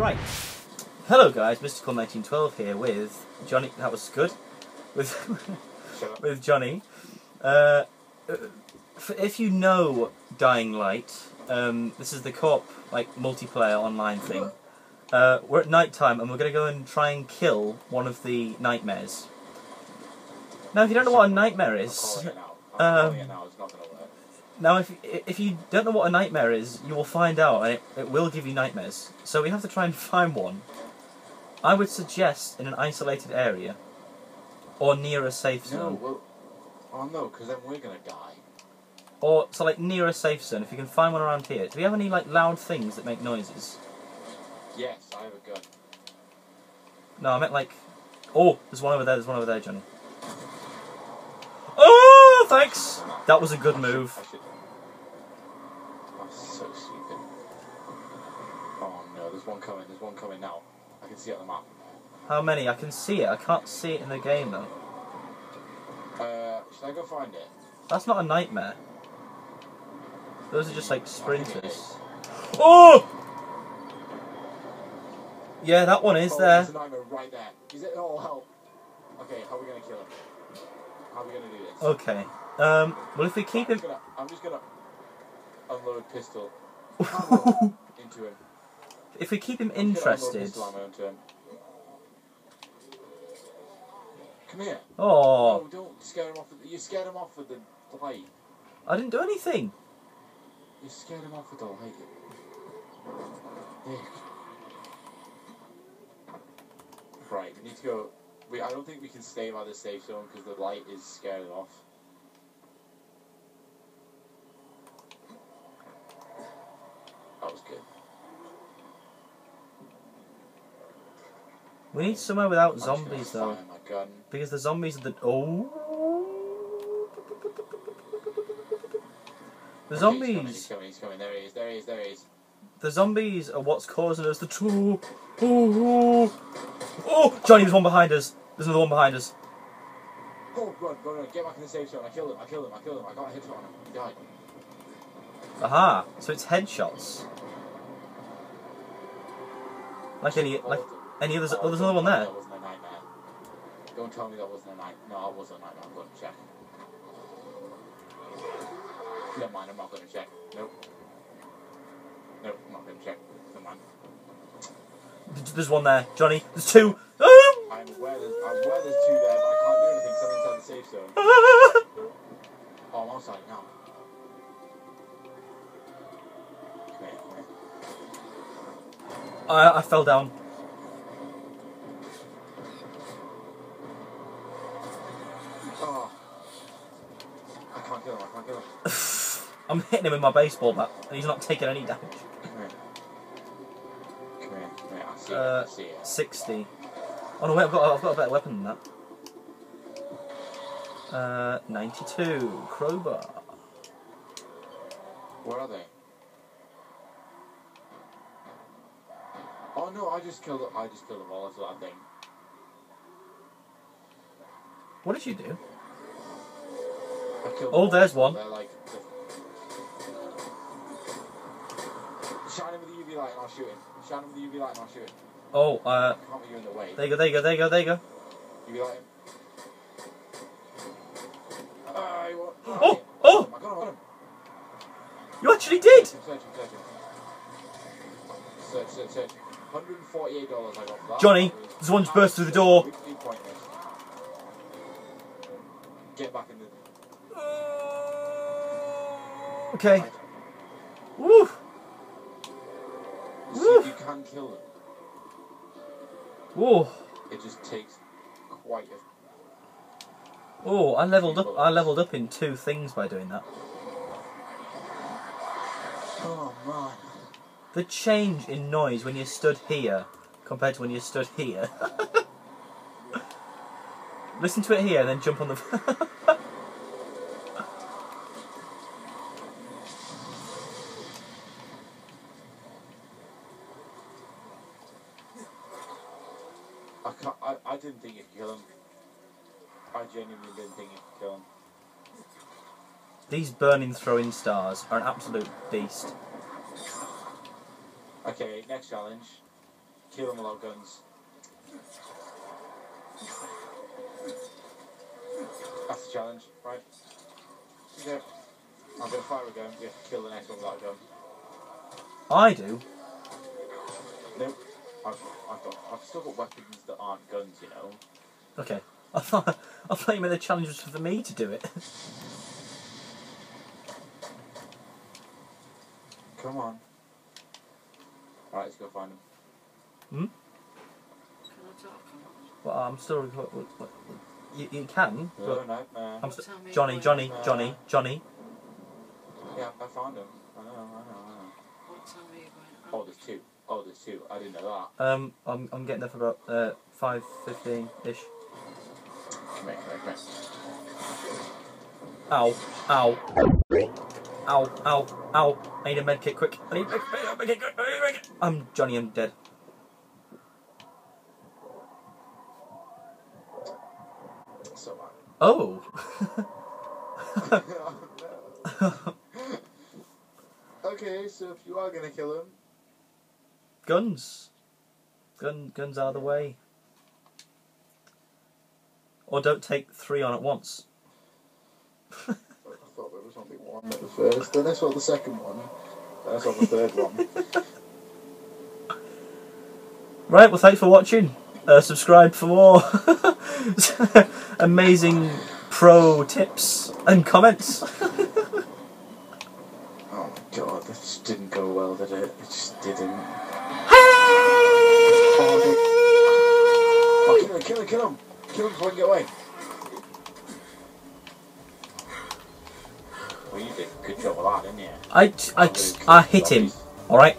Right. Hello guys, MrC1912 here with Jonny. That was good. With with Jonny. Uh, if you know Dying Light, um, this is the co-op like multiplayer online thing. Uh, we're at night time and we're gonna go and try and kill one of the nightmares. Now, if you don't know what a nightmare is, calling it now. I'm um, now. It's not going to work. now if if you don't know what a nightmare is, you will find out, and it, it will give you nightmares. So we have to try and find one. I would suggest in an isolated area, or near a safe zone. No, well, oh no, because then we're going to die. Or so like near a safe zone, if you can find one around here. Do we have any like loud things that make noises? Yes, I have a gun. No, I meant like Oh, there's one over there, there's one over there, Jonny. Thanks! That was a good move. I should. I'm so stupid. Oh no, there's one coming. There's one coming now. I can see it on the map. How many? I can see it, I can't see it in the game though. Uh, should I go find it? That's not a nightmare. Those are just like I think it sprinters. Oh! Yeah, that one is oh, there. There's a nightmare right there. Is it? Oh help! Okay, how are we gonna kill him? How are we gonna do this? Okay. Um, well, if we keep I'm him. gonna, I'm just gonna unload pistol into him. If we keep him I'm just gonna unload interested. pistol ammo into him. Come here. Oh, Oh, don't scare him off. With you scared him off with the light. I didn't do anything. You scared him off with the light. Dick. Right, we need to go. We, I don't think we can stay by the safe zone because the light is scared off. That was good. We need somewhere without I'm zombies though. fire my gun. Because the zombies are the. Oh. The Okay, he's coming, zombies. he's coming, he's coming. There he is, there he is, there he is. The zombies are what's causing us the trouble. Oh, oh, oh! Jonny, there's one behind us. There's another one behind us. Oh, run, run. Get back in the safe zone. I killed him, I killed him, I killed him. I got a headshot on him. He died. Aha! So it's headshots. Like any like any others. Oh, there's another one there. That wasn't a nightmare. Don't tell me that wasn't a night. No, it wasn't a nightmare. I'm going to check. Never mind. I'm not going to check. Nope. Nope. I'm not going to check. Never mind. There's one there, Jonny. There's two. Oh! I'm aware there's, I'm aware there's two there, but I can't do anything because I'm inside the safe zone. Oh, I'm outside now. Come here. Come here. I, I fell down. Oh. I can't kill him. I can't kill him. I'm hitting him with my baseball bat, and he's not taking any damage. Come here. Come here. Come here. I see it. Uh, I see it. 60. Oh no, wait, I've got, I've got a better weapon than that. Uh, 92. Crowbar. Where are they? Oh no! I just killed. I just killed them all. That's what I think. What did you do? I Oh, there's one. They're like. the- Shine him with the UV light and I'll shoot him. Shine him with the UV light and I'll shoot him. Oh, uh, Can't be you in the there you go, there you go, there you go, there you go. UV light him. You want- ah, Oh, oh! I got him. I got him. You actually did! Search. Search. Search. Search. Search. Hundred and forty-eight dollars I got that. Jonny, That was there's one just burst through the door. Get back in the. Okay. Woo! You you can kill them. Whoa. It just takes quite a. Oh, I leveled up. I leveled up in two things by doing that. Oh man. The change in noise when you stood here compared to when you stood here. Listen to it here then jump on the. I can't. I, I didn't think could kill him. I genuinely didn't think could kill him. These burning throwing stars are an absolute beast. Okay, next challenge. Kill them without guns. That's the challenge, right? Okay. I'm gonna fire a gun. You have to kill the next one without a gun. I do. Nope. I've, I've got. I've still got weapons that aren't guns, you know. Okay. I thought I thought you meant the challenge was for me to do it. Come on. Alright, let's go find them. Hmm? Can I talk? Well, I'm still. What, what, what, you, you can, No, but no, no. I'm st- Tell me Jonny, where- Jonny, Jonny, Jonny. Yeah, I found him. I know, I know, I know. What time are you going? Oh, there's two. Oh, there's two. I didn't know that. Um, I'm I'm getting there for about uh five fifteen ish. Come here, come here. Ow, ow, ow, ow, ow! I need a med kit quick. I need a med kit quick. I need a med kit. I'm Jonny. I'm dead. So bad. Oh. oh. Okay, so if you are gonna kill him, guns. Gun guns out of the way. Or don't take three on at once. I thought there was only one at the first, then I saw the second one, then I saw the third one. Right, well, thanks for watching. Uh, subscribe for more amazing pro tips and comments. Oh my god, that just didn't go well, did it? It just didn't. Oh, no. oh kill him, kill him, kill him! Before I can get away! Well, you did a good job of that, didn't you? I, I, I hit him. All right.